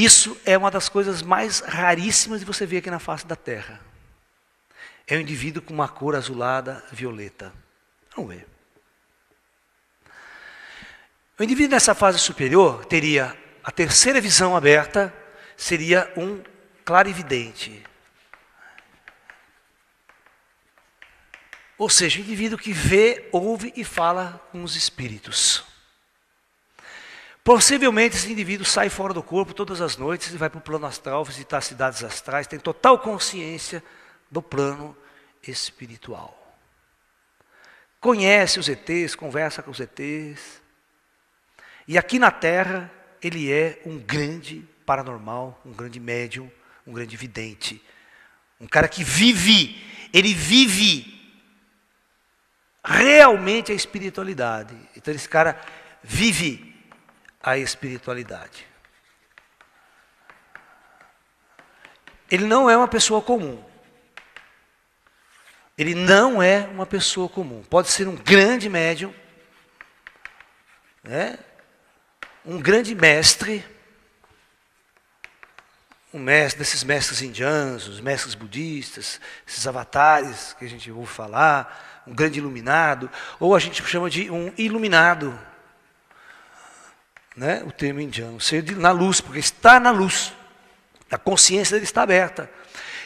Isso é uma das coisas mais raríssimas de você ver aqui na face da Terra. É um indivíduo com uma cor azulada violeta. Vamos ver. O indivíduo nessa fase superior teria a terceira visão aberta, seria um clarividente. Ou seja, o indivíduo que vê, ouve e fala com os espíritos. Possivelmente esse indivíduo sai fora do corpo todas as noites e vai para o plano astral visitar cidades astrais, tem total consciência do plano espiritual. Conhece os ETs, conversa com os ETs. E aqui na Terra, ele é um grande paranormal, um grande médium, um grande vidente. Um cara que vive, ele vive realmente a espiritualidade. Então esse cara vive a espiritualidade. Ele não é uma pessoa comum. Ele não é uma pessoa comum. Pode ser um grande médium, né? um grande mestre, um mestre desses mestres indianos, os mestres budistas, esses avatares que a gente ouve falar, um grande iluminado, ou a gente chama de um iluminado. Né? O termo indiano, ser na luz, porque está na luz. A consciência dele está aberta.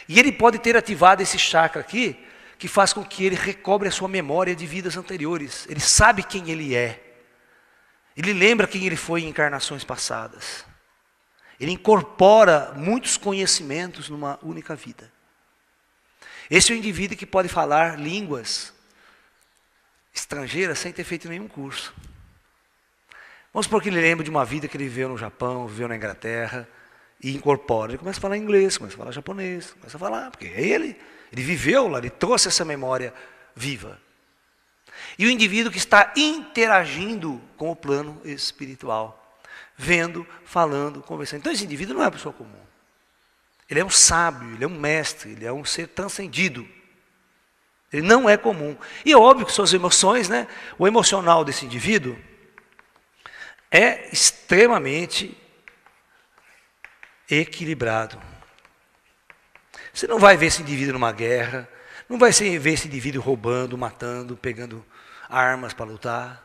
E ele pode ter ativado esse chakra aqui, que faz com que ele recobre a sua memória de vidas anteriores. Ele sabe quem ele é. Ele lembra quem ele foi em encarnações passadas. Ele incorpora muitos conhecimentos numa única vida. Esse é o indivíduo que pode falar línguas estrangeira sem ter feito nenhum curso. Vamos supor que ele lembra de uma vida que ele viveu no Japão, viveu na Inglaterra, e incorpora. Ele começa a falar inglês, começa a falar japonês, começa a falar, porque é ele, ele viveu lá, ele trouxe essa memória viva. E o indivíduo que está interagindo com o plano espiritual, vendo, falando, conversando. Então esse indivíduo não é uma pessoa comum. Ele é um sábio, ele é um mestre, ele é um ser transcendido. Ele não é comum. E é óbvio que suas emoções, né, o emocional desse indivíduo é extremamente equilibrado. Você não vai ver esse indivíduo numa guerra, não vai ver esse indivíduo roubando, matando, pegando armas para lutar.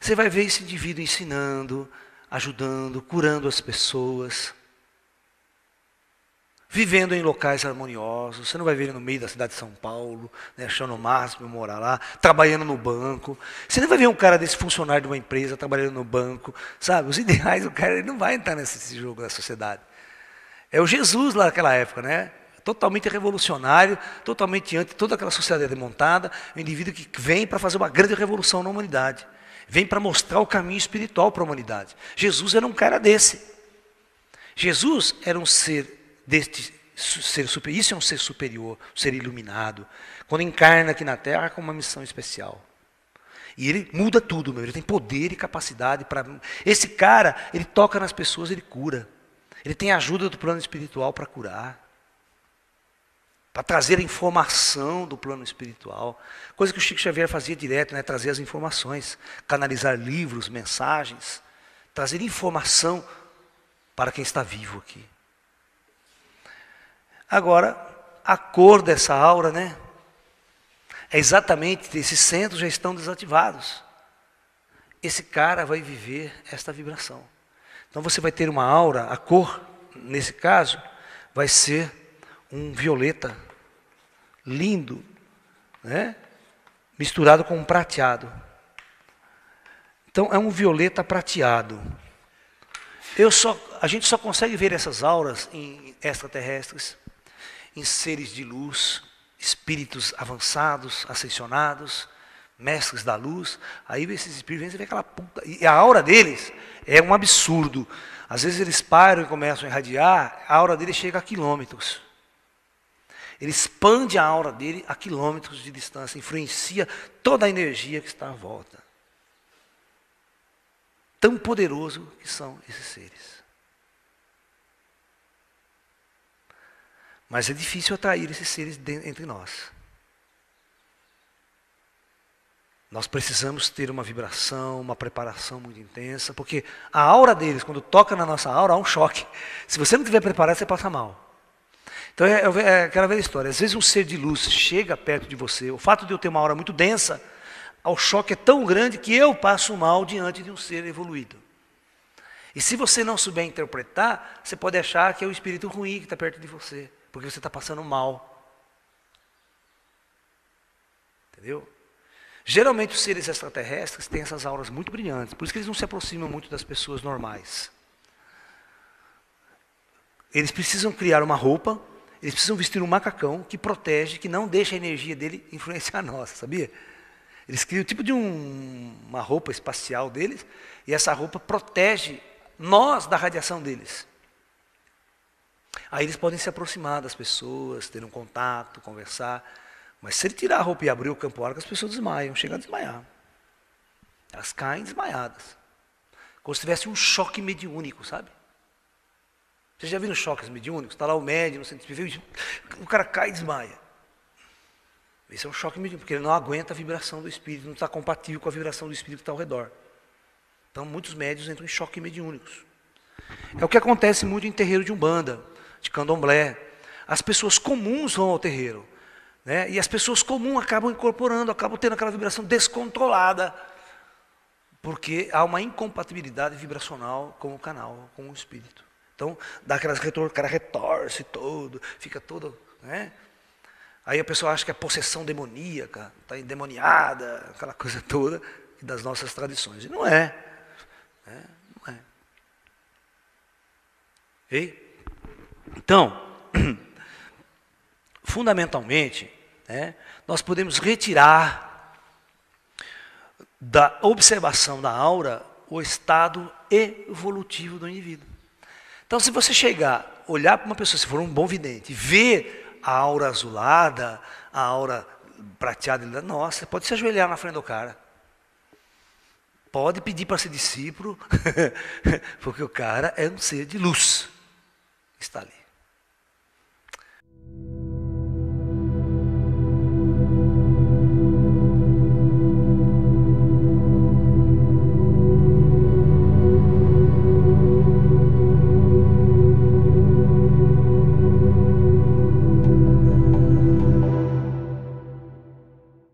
Você vai ver esse indivíduo ensinando, ajudando, curando as pessoas vivendo em locais harmoniosos. Você não vai ver ele no meio da cidade de São Paulo, né, achando o máximo morar lá, trabalhando no banco. Você não vai ver um cara desse funcionário de uma empresa trabalhando no banco, sabe? Os ideais do cara, ele não vai entrar nesse jogo da sociedade. É o Jesus lá naquela época, né? Totalmente revolucionário, totalmente anti toda aquela sociedade montada, um indivíduo que vem para fazer uma grande revolução na humanidade. Vem para mostrar o caminho espiritual para a humanidade. Jesus era um cara desse. Jesus era um ser deste ser superior. Isso é um ser superior, um ser iluminado. Quando encarna aqui na Terra com uma missão especial. E ele muda tudo, meu. Ele tem poder e capacidade para. Esse cara, ele toca nas pessoas, ele cura. Ele tem ajuda do plano espiritual para curar. Para trazer a informação do plano espiritual. Coisa que o Chico Xavier fazia direto, né? Trazer as informações, canalizar livros, mensagens, trazer informação para quem está vivo aqui. Agora, a cor dessa aura, né? É exatamente, esses centros já estão desativados. Esse cara vai viver esta vibração. Então você vai ter uma aura, a cor, nesse caso, vai ser um violeta lindo, né? misturado com um prateado. Então é um violeta prateado. Eu só, a gente só consegue ver essas auras em extraterrestres em seres de luz, espíritos avançados, ascensionados, mestres da luz. Aí esses espíritos vêm vê aquela puta. E a aura deles é um absurdo. Às vezes eles param e começam a irradiar, a aura deles chega a quilômetros. Ele expande a aura dele a quilômetros de distância, influencia toda a energia que está à volta. Tão poderoso que são esses seres. Mas é difícil atrair esses seres entre nós. Nós precisamos ter uma vibração, uma preparação muito intensa, porque a aura deles, quando toca na nossa aura, há um choque. Se você não estiver preparado, você passa mal. Então, é, é, aquela velha história. Às vezes um ser de luz chega perto de você. O fato de eu ter uma aura muito densa, o choque é tão grande que eu passo mal diante de um ser evoluído. E se você não souber interpretar, você pode achar que é o espírito ruim que está perto de você, porque você está passando mal. Entendeu? Geralmente os seres extraterrestres têm essas auras muito brilhantes, por isso que eles não se aproximam muito das pessoas normais. Eles precisam criar uma roupa eles precisam vestir um macacão que protege, que não deixa a energia dele influenciar a nossa, sabia? Eles criam tipo de um, uma roupa espacial deles, e essa roupa protege nós da radiação deles. Aí eles podem se aproximar das pessoas, ter um contato, conversar. Mas se ele tirar a roupa e abrir o campo áurico, as pessoas desmaiam, chegam a desmaiar. Elas caem desmaiadas. Como se tivesse um choque mediúnico, sabe? Você já viu choques mediúnicos? Está lá o médium, o cara cai e desmaia. Esse é um choque mediúnico, porque ele não aguenta a vibração do espírito, não está compatível com a vibração do espírito que está ao redor. Então, muitos médios entram em choque mediúnicos. É o que acontece muito em terreiro de Umbanda, de Candomblé. As pessoas comuns vão ao terreiro. Né? E as pessoas comuns acabam incorporando, acabam tendo aquela vibração descontrolada. Porque há uma incompatibilidade vibracional com o canal, com o espírito. Então, dá aquelas retor, o cara retorce todo, fica todo, né? Aí a pessoa acha que é possessão demoníaca, está endemoniada, aquela coisa toda das nossas tradições. E não é. Né? Não é. E? Então, fundamentalmente, né, nós podemos retirar da observação da aura o estado evolutivo do indivíduo. Então, se você chegar, olhar para uma pessoa, se for um bom vidente, ver a aura azulada, a aura prateada, nossa, pode se ajoelhar na frente do cara. Pode pedir para ser discípulo, porque o cara é um ser de luz. Está ali.